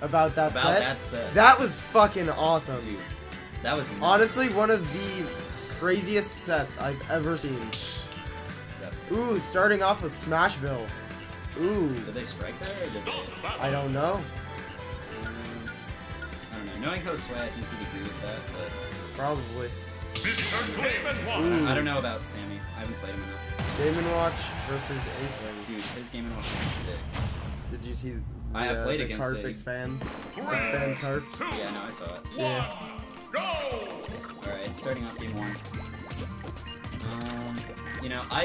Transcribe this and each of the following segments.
about that About set. that set. That was fucking awesome. Dude, that was Honestly, one of the craziest sets I've ever seen. Ooh, starting off with Smashville. Ooh, did they strike there or did they? I don't know. Um, I don't know. Knowing Josue, I think he'd agree with that, but Probably. Damon I don't know about Sammy. I haven't played him enough. Game and Watch versus Inkling. Dude, his game and watch is sick. Did you see? The, I have uh, played the against Carp it. expand. Expand Carp. Yeah, no, I saw it. Yeah. Go! Alright, starting off game one. Um, you know, I,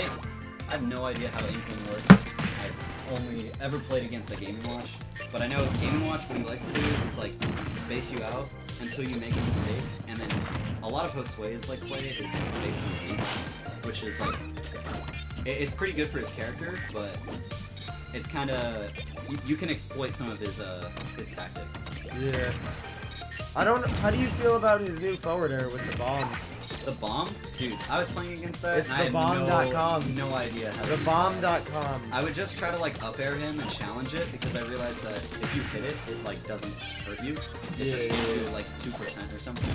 I have no idea how Inkling works. I've only ever played against a Game & Watch. But I know Game & Watch, what he likes to do is, like, space you out until you make a mistake. And then a lot of Josue's, like, play is basically weak, which is, like, it, it's pretty good for his character, but it's kind of, you, you can exploit some of his, uh, his tactics. Yeah. I don't. How do you feel about his new forward air with the bomb? The bomb? Dude, I was playing against that. It's and I had thebomb.com. No, no idea how to The bomb.com. I would just try to like up air him and challenge it because I realized that if you hit it, it like doesn't hurt you. It Yeah, just yeah, gives you like two percent or something.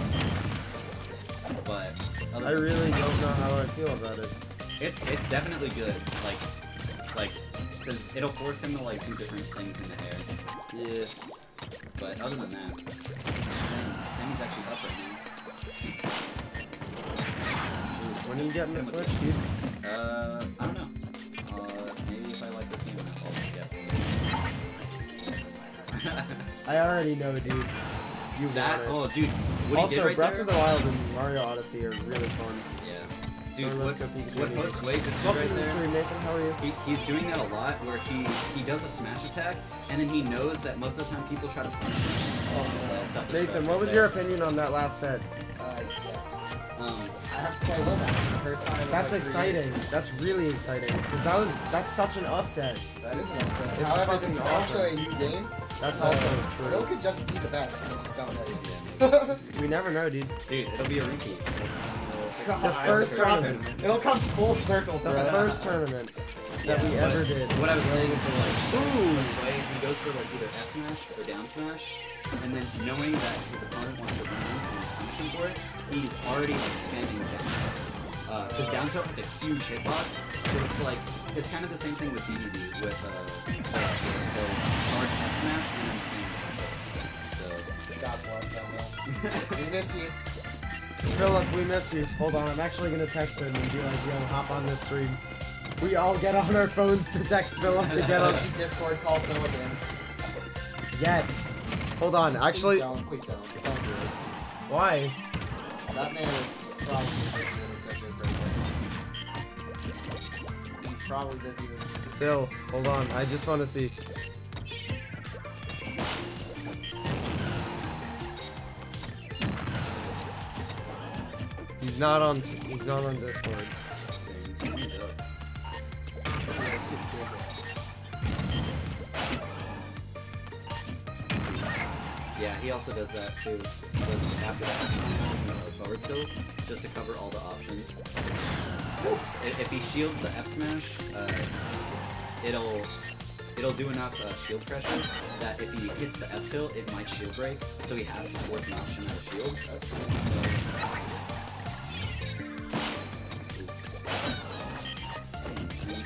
But other I than- really don't know how I feel about it. it's it's definitely good. Like like because it'll force him to like do different things in the air. Yeah. But other than that, Sammy's actually up right now. When are you getting the switch, dude? Uh, I don't know. Uh, maybe if I like this game enough, I'll get. I already know, dude. You that oh, dude, what also, right Breath there. of the Wild and Mario Odyssey are really fun. yeah, dude, what, let's go Pikachu what Pikachu. Josue just did right the there. stream, Nathan. How are you? He, he's doing that a lot, where he he does a smash attack, and then he knows that most of the time people try to punish him. Self-destruct Nathan, what was there. your opinion on that last set? Uh, yes. Um, I have to play Lowback for the first time. in That's like exciting. years. That's really exciting because that was that's such an upset. That is an upset. It's However, this fucking is also a new game. That's so also Bill true. could just be the best. We just don't know yet. We never know, dude. dude, it'll be a repeat. God, The first it'll come- tournament. It'll come full circle, The first tournament that Yeah, we ever did. What I was saying is like, Ooh. Josue, he goes for like either F smash or down smash, and then knowing that his opponent wants to run and punish him for it, he's already like spamming down. Because down tilt has a huge hitbox, so it's like it's kind of the same thing with DDD with uh, the, the hard F smash and then spamming down tilt. God bless them, man. We miss you. Philip, we miss you. Hold on, I'm actually gonna text him and be like, yo, hop on this stream. We all get on our phones to text Philip to get on. Discord call Philip in. Yes. Hold on, Please actually, don't, please don't. Don't do it. why? That man is probably busy a great. He's probably busy Still, hold on, I just want to see. He's not on. He's not on Discord. Yeah, he also does that too. Does after that forward tilt just to cover all the options. If, if he shields the F smash, uh, it'll it'll do enough uh, shield pressure that if he hits the F tilt, it might shield break. So he has to force an option out of shield. That's true. I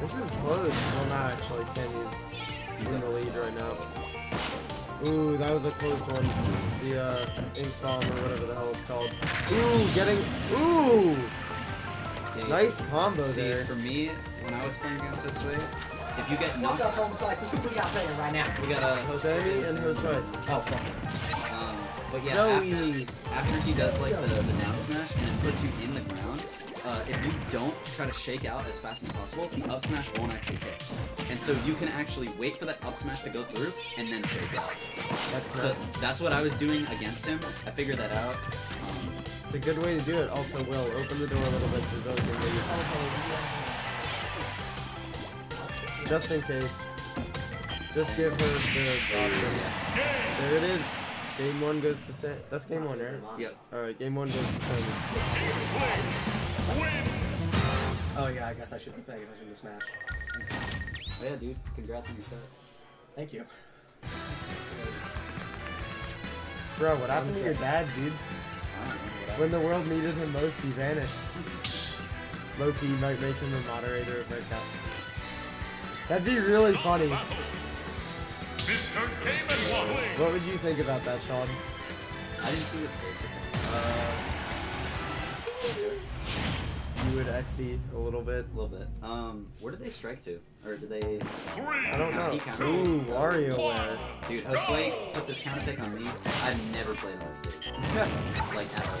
this is close. Well, not actually. Sammy's in the lead right now. Ooh, that was a close one. The uh, ink bomb or whatever the hell it's called. Ooh, getting. Ooh, See, nice combo see, there. for me, when I was playing against Josue, if you get What's up, home slice? Let's what we got playing right now. we got a Josue Sammy and Josue. Oh, fuck. Um, but yeah, Joey. after, after he does like the, the down smash and it puts you in the ground, uh, if you don't try to shake out as fast as possible, the up smash won't actually hit. And so you can actually wait for that up smash to go through and then shake out. That's So nuts. that's what I was doing against him. I figured that out. Um, It's a good way to do it. Also, Will, open the door a little bit so Zoe can leave. Just in case. Just give her the option. There it is. Game one goes to Sam. That's game one, right? yep. Alright, game one goes to Sammy. Oh yeah, I guess I should be paying attention to Smash. Oh, yeah, dude. Congrats on your set. Thank you. Bro, what happened to your dad, dude? I don't know what When the world needed him most, he vanished. Loki might make him a moderator of our chat. That'd be really funny. Mr. Game and Watch. What would you think about that, Sean? I didn't see this station. Uh, You would XD a little bit. A little bit. Um, where did they strike to? Or did they... Three. I don't know. He counted. Ooh, WarioWare. Dude, Josue put this counter take on me. I've never played on this stage. like, at all.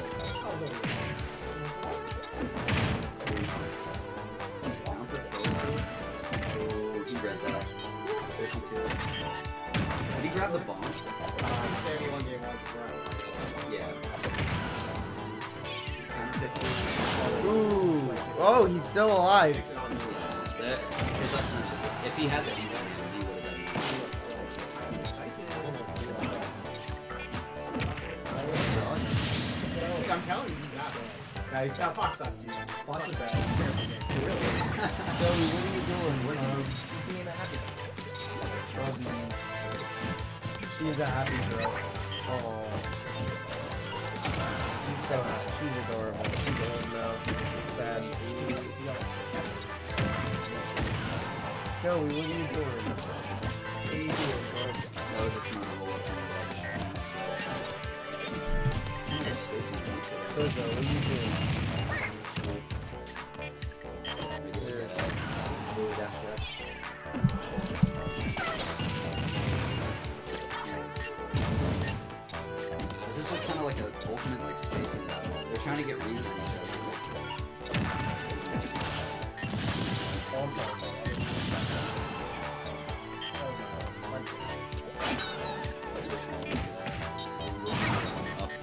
Since down for 42. Oh, he read that. 52. Did he grab the bomb? I've seen Sammy one game one. Yeah. Counter 50. Ooh. Oh, he's still alive. Yeah. That, his up smash is- if he had the ink he would have done Dude, I'm telling you, he's not bad. Yeah, Fox sucks, dude. Fox is bad. It's a terrible game. It really is. What are you doing? What Um, he's being a happy guy. She's a happy girl. Oh. So. She's adorable. She's now. It's sad. Joey, what are you doing? What are you doing? That was a smart roll up from the I'm just spacing on each other. Jojo, what are you doing? Like an ultimate like spacing battle. They're trying to get reads on each other. Oh, I'm sorry. sorry. I didn't mean to say that. That was my fault. Let's see. Let's switch around and do that. Up.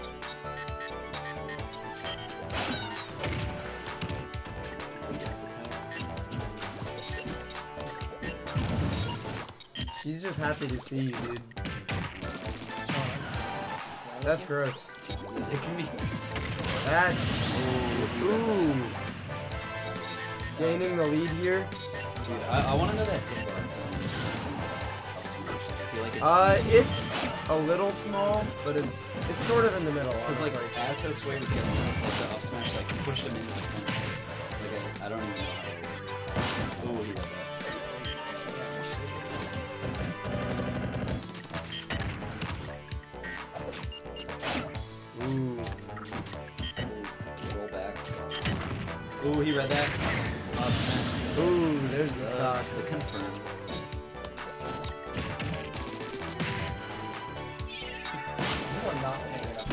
Oh, She's just happy to see you, dude. That's gross. It can be. That's ooh. Gaining the lead here. Dude, I, I want to know that hit bar sound. Up smash. I feel like it's. Uh, it's a little small, but it's it's sort of in the middle. Because like honestly. as Josue was getting like, like the up smash, like pushed him into the center. Like I, I don't even know how. Oh, he Ooh, he read that. Up smash. Ooh, there's the Uh, stock. the confirm. You are not paying enough.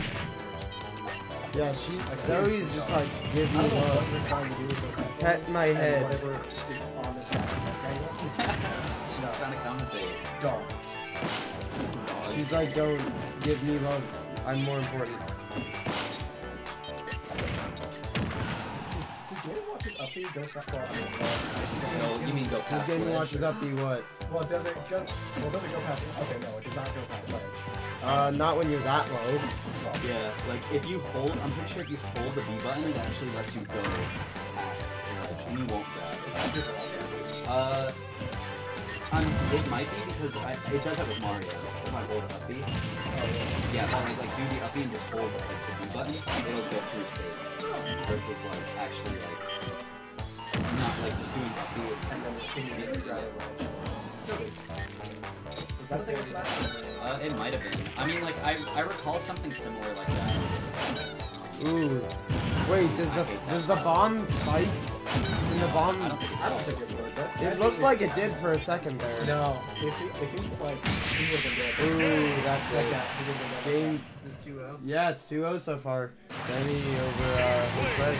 Yeah, she Like, Zoe's just like give I me don't what love. trying to do with those. Pet my head. Whatever is on this map. Okay? Trying to compensate. Don't. She's like, don't give me love. I'm more important. Game Watch's up B well, I mean, well, No, you mean go This past game ledge, watches or- up be what? Well, does it go? Well, does it go past? Okay, no, it does not go past ledge. Uh, not when you're that low. Well, Yeah, like if you hold, I'm pretty sure if you hold the B button, it actually lets you go past the ledge, and you won't grab. It's not super. Uh, um, it might be because I, it does that with Mario. If I hold up B, Oh, yeah. yeah, I like, like do the up B and just hold like the B button, it'll go through stage. Versus like actually like not like just doing up B And then just hitting it and grabbing. Is that a thing? Uh, it might have been. I mean, like I I recall something similar like that. Ooh. Wait, does the does the bomb spike? Can the I bomb? don't think I don't think it would. That, It looked like it did for a second there. No, if he, if he's like, he would have been good. Ooh, that's Like it. that, he would have been good. Game. Is this 2-0? Yeah, it's 2-0 so far. Sammy over uh, Fred.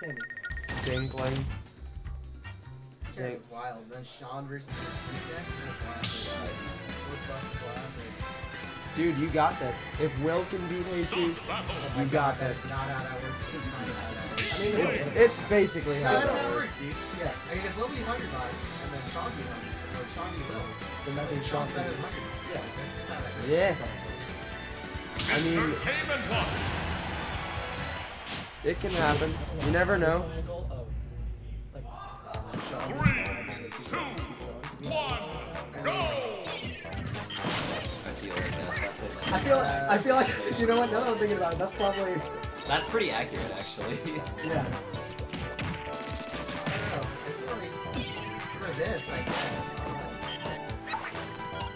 Sammy. Dinkling. This guy was wild. Then Sean versus his next. and a classic. Classic. Dude, you got this. If Will can beat Jesus, you oh got this. That's not how that works. It's not how that works. I mean, It's, it's, it's basically No, how that's that how it works. works, dude. Yeah. I mean, if Will beat 100 bucks, and then Sean beat 100, or Sean beat Will, then that means Sean Sean's better than 100 bucks. Yeah. That's just how that works. Yeah. That's how it works. I mean, Mr. Cayman won. It can happen. You never know. Triangle of, like, Sean Three, and two, Sean keep going. one, go! I feel like that. That's it. I feel, I feel like, you know what, now that I'm thinking about it, that's probably, That's pretty accurate, actually. yeah. I. I feel like for this, I guess.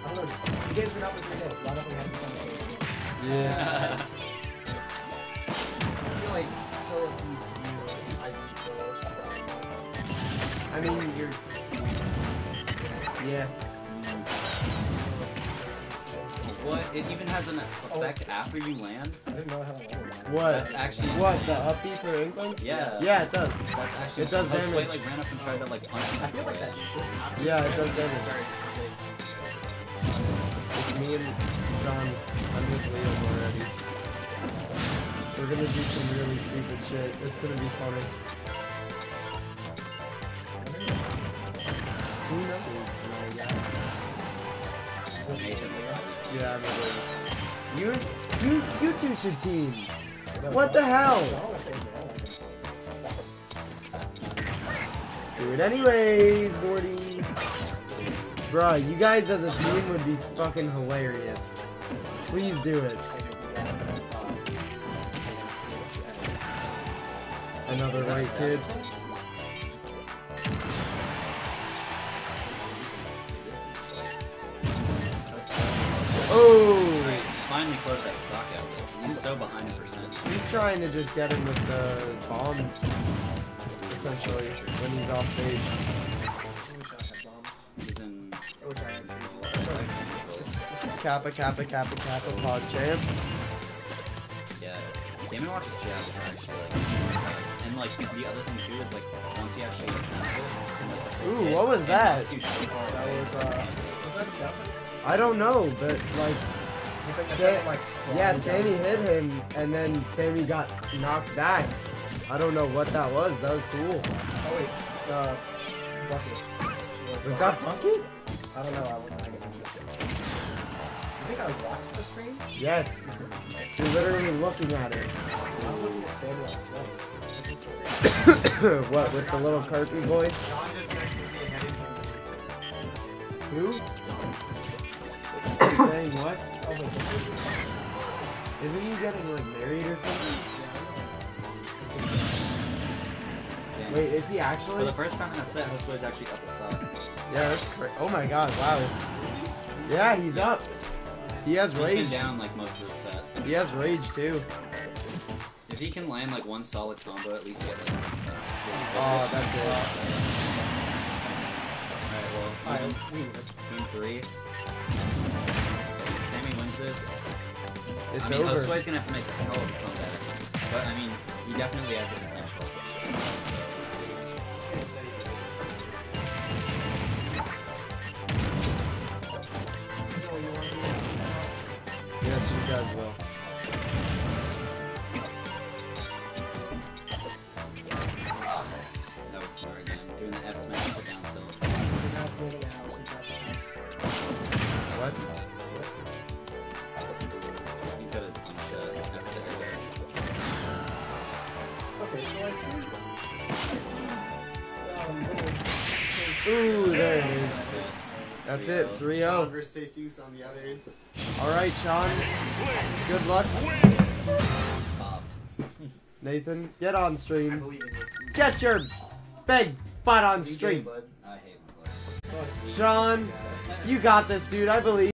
I don't know, you guys were not with your nails, why don't we have this on the? Yeah. I mean, you're. Yeah. what? It even has an effect oh. after you land? I didn't know how to level that. What? That's actually What? insane. The up B for Inkling? Yeah. Yeah, it does. That's actually It does insane. Oh, Slate, damage. like ran up and tried to like punch I feel like that should. Yeah, it does damage. Sorry. It's me and John. I'm with Liam already. We're gonna do some really stupid shit. It's gonna be funny. Nathan. Yeah, I'm You, you, you two should team. What the hell? Do. Dude, anyways, Morty. Bruh, you guys as a team would be fucking hilarious. Please do it. Another right kid. Oh! Alright, finally closed that stock out though. He's so behind in percent. He's trying to just get him with the bombs, essentially, when he's off stage. I wish I had. He's in. I wish I had seeds. Kappa, Kappa, Kappa, Kappa, PogChamp. Yeah. Game & Watch's jab is actually like. And like the other thing too is like once he actually like it, and, like, Ooh, what was that? knocks you so far That was, uh, Was that a? I don't know, but like, You Sa- sounded like yeah, Sammy down? hit him, and then Sammy got knocked back. I don't know what that was. That was cool. Oh wait, uh, bucket. Was that Bucket? I don't know. I wasn't paying attention. You think I watched the stream? Yes. You're literally looking at it. I'm looking at on Sweat. what, with the little Kirby boy? Sean just texted me heading to Who? Saying what? Oh wait, this is Isn't he getting like married or something? Wait, is he actually? For actually? the first time in a set, Josue's actually up a stock. Yeah, that's cra Oh my god, wow. Yeah, he's up. He has rage. He's been down like most of the set. He has rage too. If he can land like one solid combo, at least get like. Uh, Oh, that's it. Alright, well, Alright, we need it. game three. Wins this. It's I mean, over. Josue's gonna have to make a hell of a comeback. But I mean, he definitely has the potential. So. Yes, you guys will. That was smart again. Doing the F smash for down tilt. Now Ooh, there it is. That's it. 3 0. versus Jesus on the other end. Alright, Sean. Good luck. Popped. Nathan, get on stream. believe. Get your big butt on stream. bud. I hate my Sean, you got this, dude. I believe.